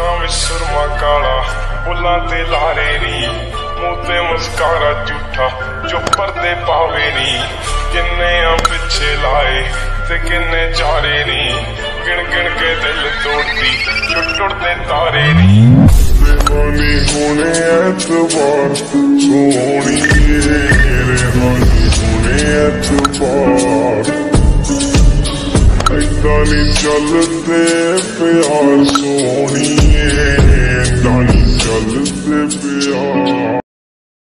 ਅੱਖਾਂ ਵਿੱਚ ਸੁਰਮਾ ਕਾਲਾ ਬੁੱਲਾਂ ਤੇ ਲਾਰੇ ਨੀ। ਮੂੰਹ ਤੇ ਮੁਸਕਾਰਾ ਝੂਠਾ, ਜੋ ਪਰਦੇ ਪਾਵੇ ਨੀ। ਕਿੰਨੇ ਆ ਪਿੱਛੇ ਲਾਏ ਤੇ ਕਿੰਨੇ ਚਾਰੇ ਨੀ। ਗਿਣ ਗਿਣ ਕੇ ਦਿਲ ਤੋੜਦੀ, ਟੁੱਟ ਟੁੱਟਦੇ ਤਾਰੇ ਨੀ। ਰਹਾਨੀ ਹੋਣੇ ਐਤਵਾਰ ਸੋਹਣੀਏ ਰਹਾਨੀ ਹੋਣੇ ਐਤਵਾਰ। ਏਦਾਂ ਨੀ ਚੱਲਦੇ Now you jealous, baby, oh.